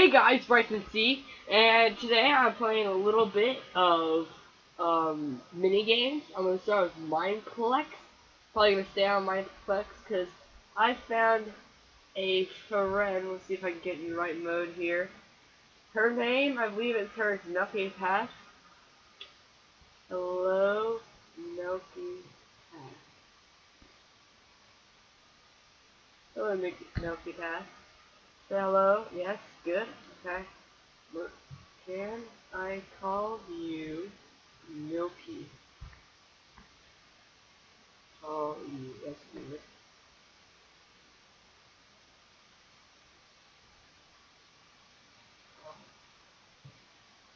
Hey guys, Bryson C, and today I'm playing a little bit of um, mini games. I'm gonna start with Mineplex. Probably gonna stay on Mineplex because I found a friend. Let's see if I can get in the right mode here. Her name, I believe it's her, is Milkypath. Hello, Nucky Path. Hello, Milkypath. Say hello. Yes, good. Okay. Can I call you Milky? Call you. Good.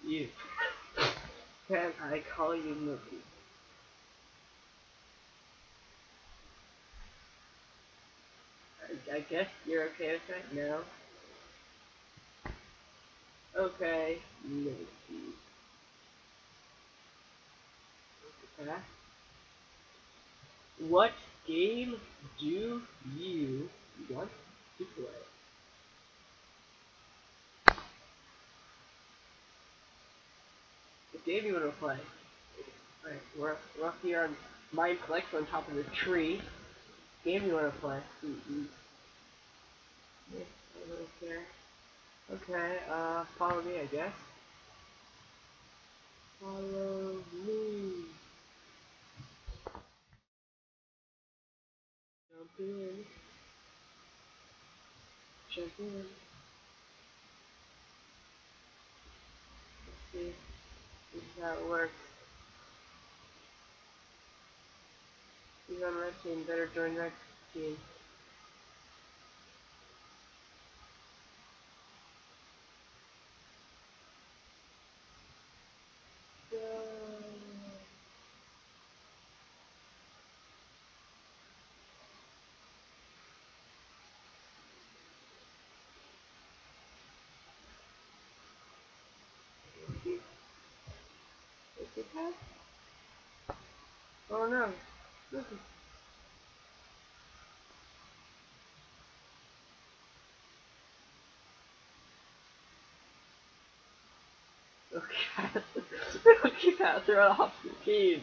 You. Can I call you Milky? I, I guess you're okay with that? No? Okay, maybe. Okay. What game do you want to play? What game you want to play? Alright, we're, we're up here on Mineplex on top of the tree. Game do you want to play? Mm -mm. Yeah, I don't care. Okay, uh, follow me, I guess. Follow me. Jump in. Jump in. Let's see. How it works. On red team, better join red team. Oh no. Okay. they're off the team.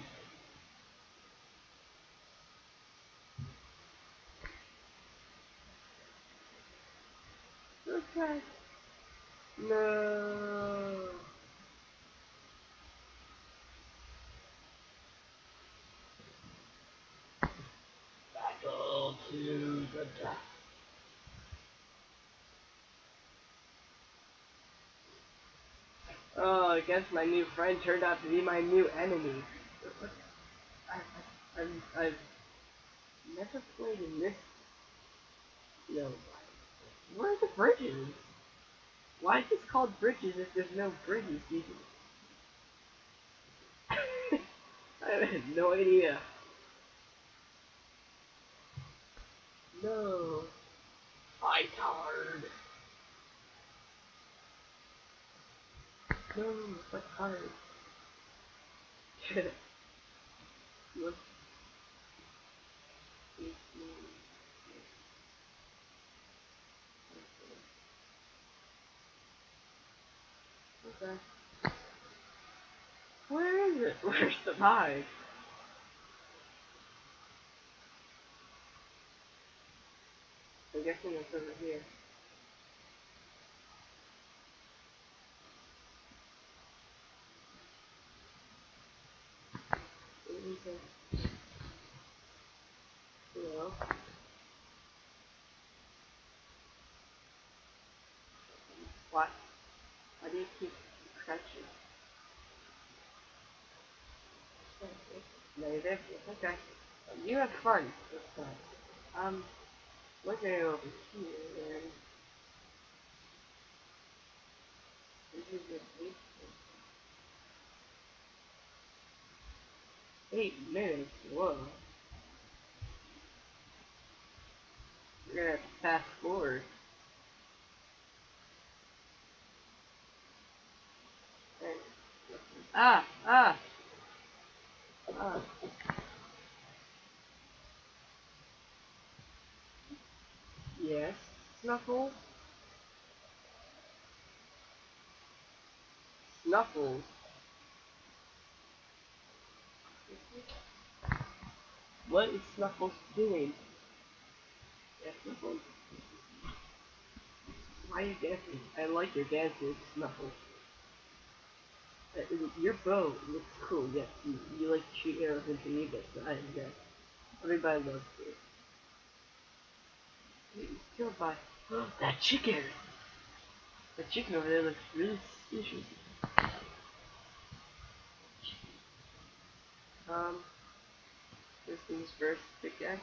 Okay. No. Battle to the death. I guess my new friend turned out to be my new enemy. I, I, I've, I've never played in this. No. Where are the bridges? Why is this called bridges if there's no bridges? I have no idea. No. Fight hard. No, fight hard. Look. Okay. Where is it? Where's the pie? I'm guessing it's over here. Hello? What? Why do you keep scratching? Negative? Okay. You have fun this time. Um, looking over here, This is then. Eight minutes, whoa. We're gonna fast forward. Ah, ah, ah. Yes, Snuffles? Snuffles. What is Snuffles doing? Yeah, Snuffles. Why are you dancing? I like your dances, Snuffles. Uh, Your bow looks cool, yes. You, you like to shoot arrows into needles, I guess. Everybody loves was killed by that chicken! The chicken over there looks really suspicious. Um, this thing's first pickaxe.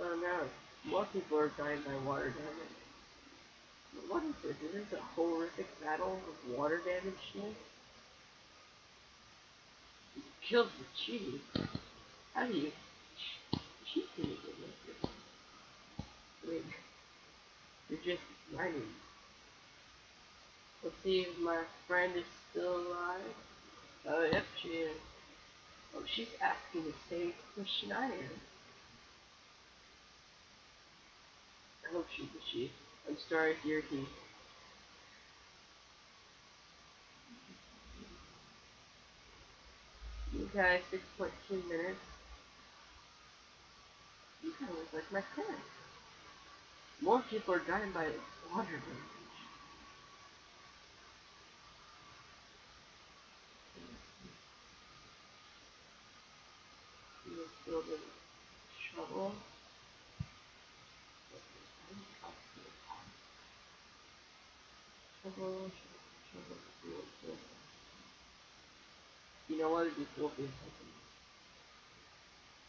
Oh no, people are dying by water damage. What is this? Is this a horrific battle of water damage now? You killed the cheese. How do you cheat anything like this? Wait, you're just mining. Let's see if my friend is still alive. Oh, yep, she is. Oh, she's asking the same question I am. I hope she's a she. I'm sorry if you're he. Okay, 6.2 minutes. You kind of look like my parents. More people are dying by water damage. You just You know what? It'd be cool if something.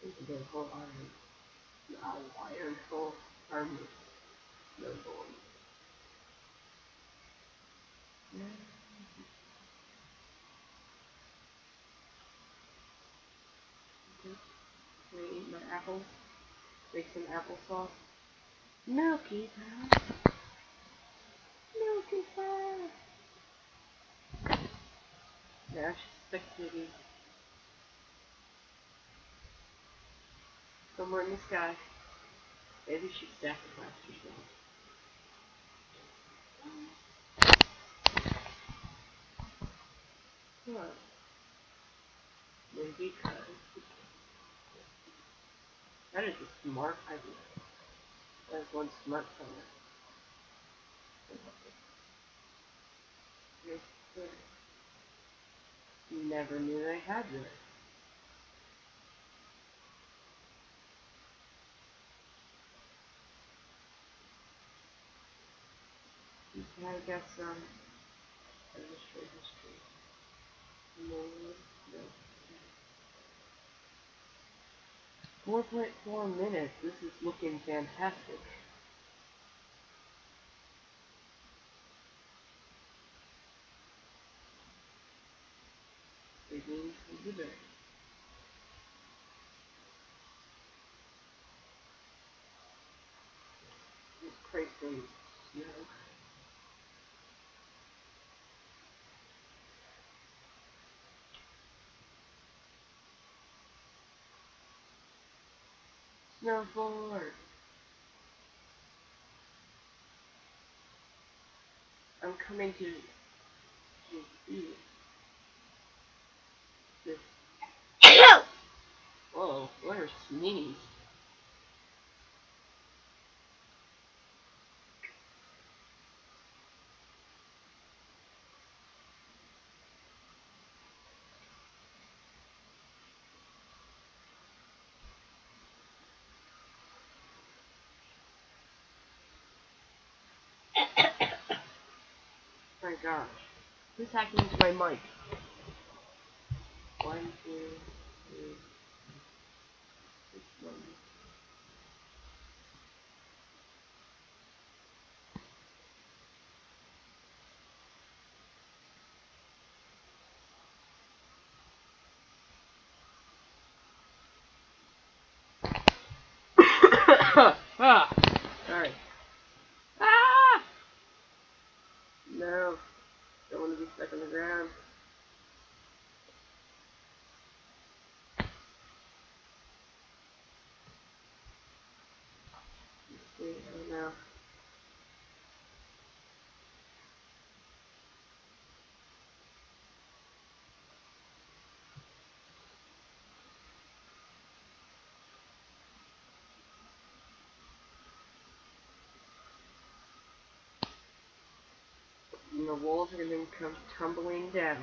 We could get a whole iron. No, iron full armor. No gold. Yeah. Okay. Can Apples? Make some applesauce. Milky. Milky pie. Yeah, she's spectating. Somewhere in the sky. Maybe she sacrificed herself. Maybe because. That is a smart idea. That is one smart idea. Never knew they had this. Okay, I guess, um, industry history. 4.4 minutes. This is looking fantastic. Snowboard. I'm coming to to see this. Whoa, what a sneeze. gosh. Who's hacking into my mic? One, two, three, six, one. Ah! The walls are going to come tumbling down.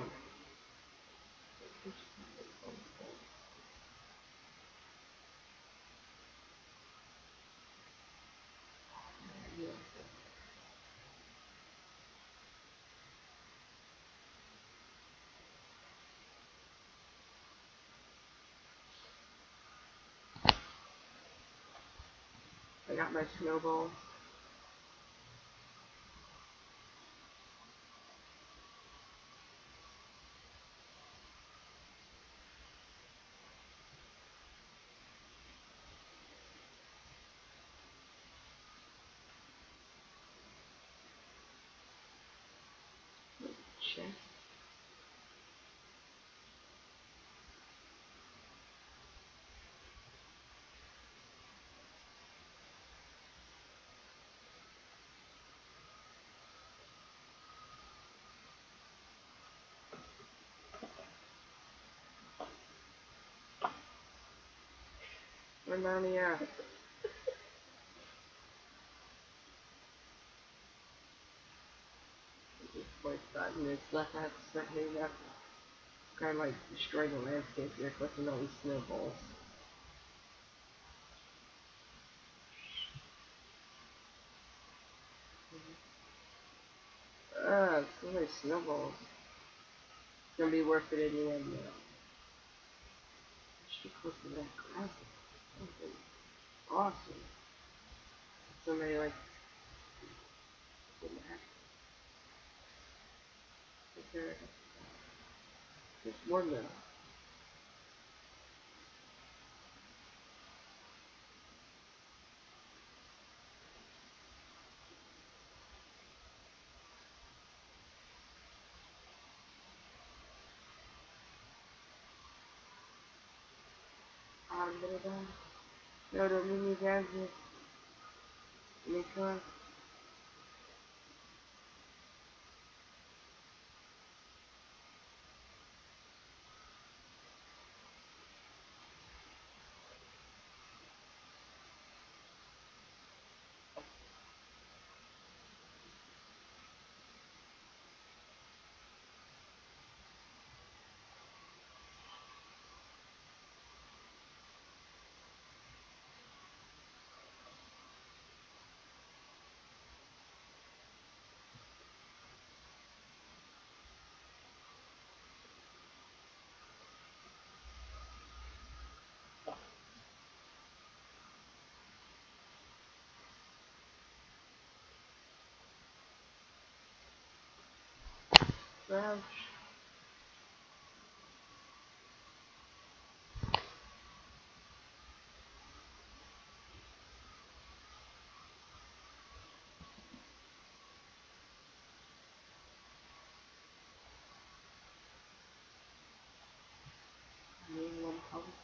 I got my snowballs. Run down the ass. Just like five minutes left, I have to start. Kind of like destroying the landscape here, collecting all these snowballs. Ah, so many snowballs. It's gonna be worth it in the end, though. Should be close to that grass. Something awesome. Somebody like. Okay. Just one minute. I'm gonna die. No, don't leave me down here. Make sure. Ouch. Need one cobblestone.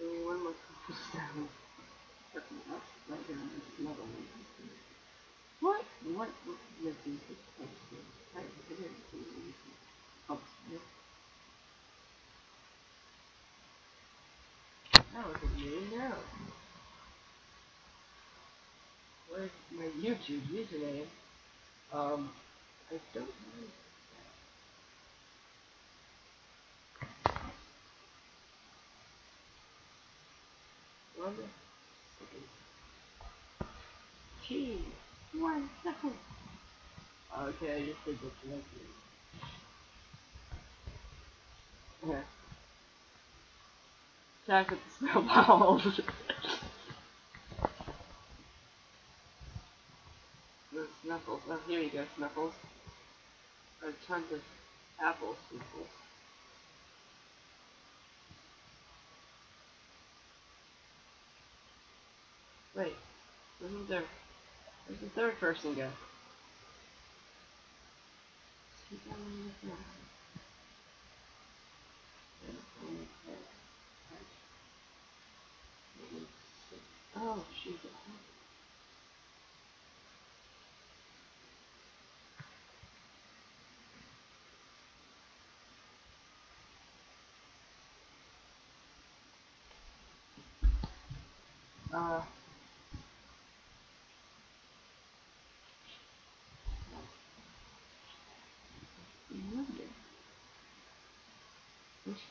Need one more cobblestone. That's right here. Another one. What? That was a new note. Where's my YouTube username? Um, I don't know. Second. Two. Second. Okay, I just did like. Okay. Attack with the snowballs. the snuffles. Oh, here you go, snuffles. Or tons of apple snuffles. Wait, where's there? Where's the third person go? Oh, she's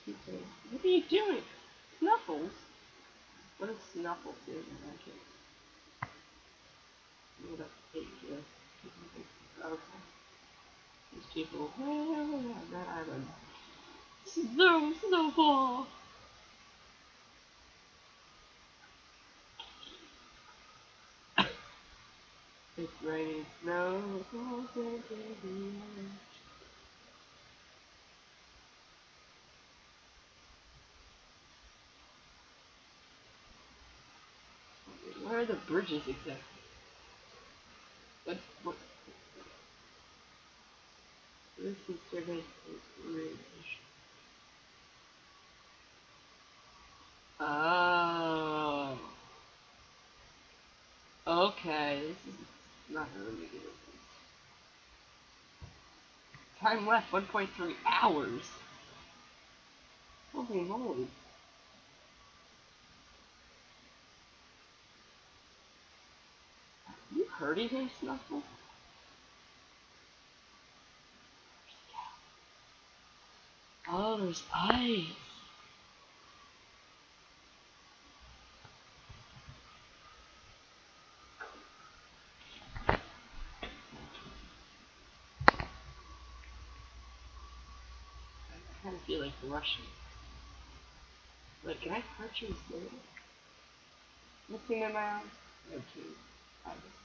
Uh, what are you doing? Snuffles? What does Snuffles do in that case? What a here? Okay. These people, well, that island. Snow, snowball! It's raining snow. Where are the bridges exactly? What? What? This is Survey Bridge. Oh. Okay, this is not. Time left 1.3 hours. Holy moly. You hurting him, Snuffle? Oh, there's ice. I kind of feel like rushing. Wait, can I purchase this? Looking at my eyes? Okay. I just,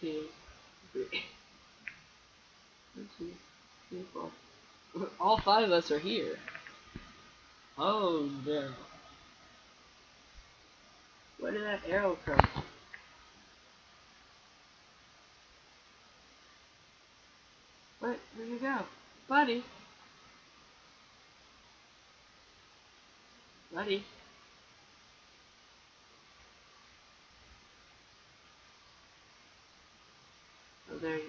two, three. One, two, three, four. All five of us are here. Oh no. Where did that arrow come from? Where, where'd you go? Buddy? Buddy? Oh, there you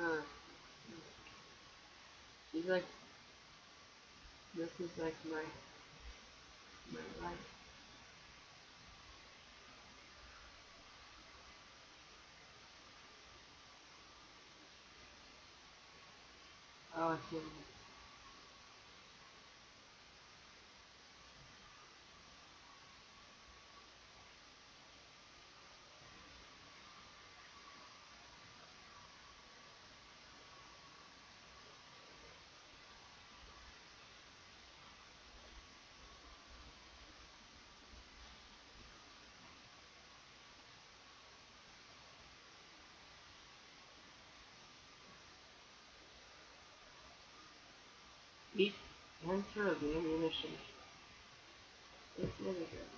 Uh, she's like, this is like my, my life. Oh, I feel it. Enter the ammunition. It's minigun.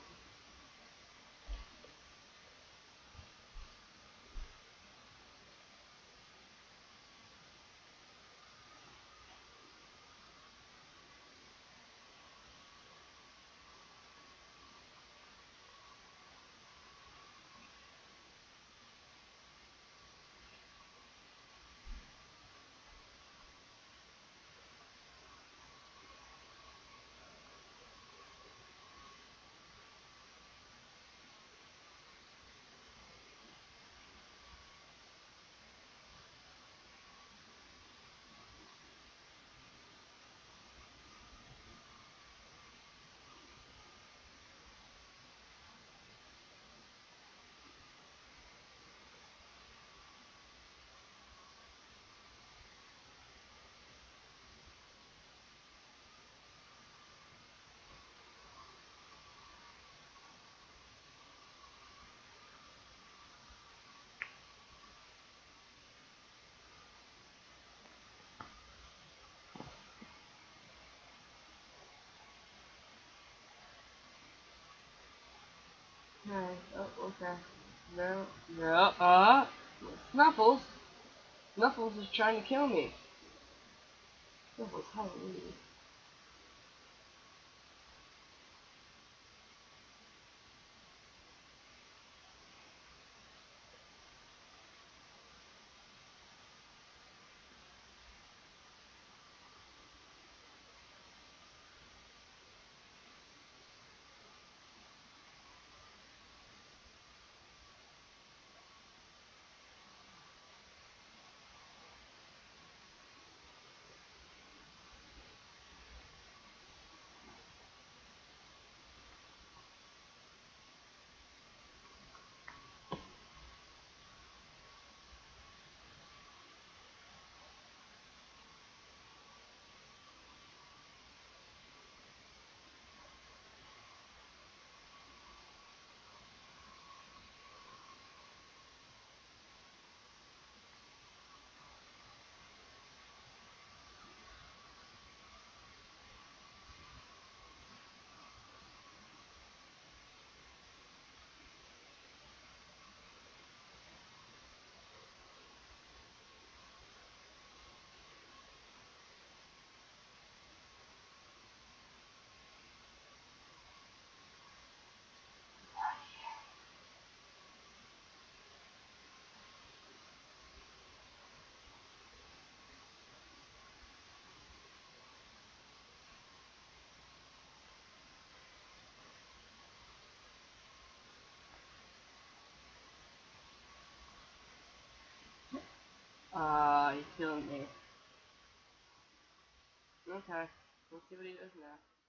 Okay. Oh, No, no, uh, Snuffles. Snuffles is trying to kill me. Snuffles, hallelujah. Uh, he's killing me. Okay, let's see what he does now.